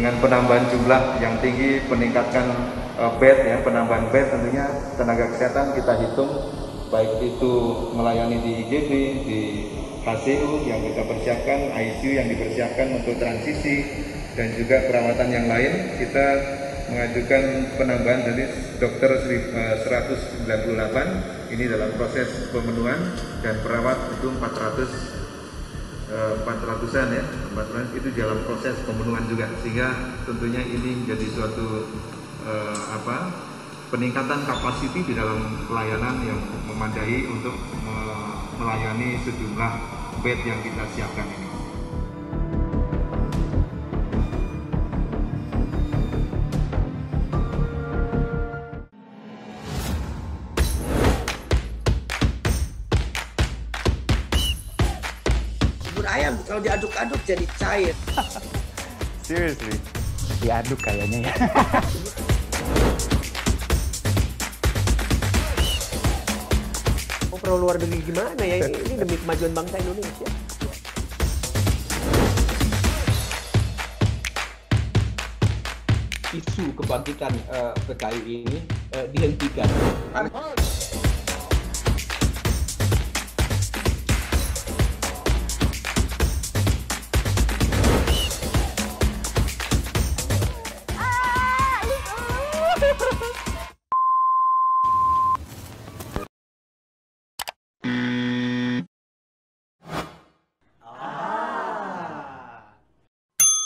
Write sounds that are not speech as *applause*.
dengan penambahan jumlah yang tinggi, peningkatkan uh, bed ya, penambahan bed tentunya tenaga kesehatan kita hitung baik itu melayani di IGD, di HCU yang kita persiapkan, ICU yang dipersiapkan untuk transisi dan juga perawatan yang lain kita mengajukan penambahan dari dokter 198 eh, ini dalam proses pemenuhan dan perawat itu 400 400-an eh, ya, 400 itu dalam proses pemenuhan juga sehingga tentunya ini menjadi suatu uh, apa peningkatan kapasiti di dalam pelayanan yang memadai untuk melayani sejumlah bed yang kita siapkan ini. Ayam kalau diaduk-aduk jadi cair. *laughs* Seriously? Diaduk kayaknya ya. *laughs* Perlu luar negeri gimana ya? Ini demi kemajuan bangsa Indonesia. Isu kebangkitan uh, PKI ini uh, dihentikan.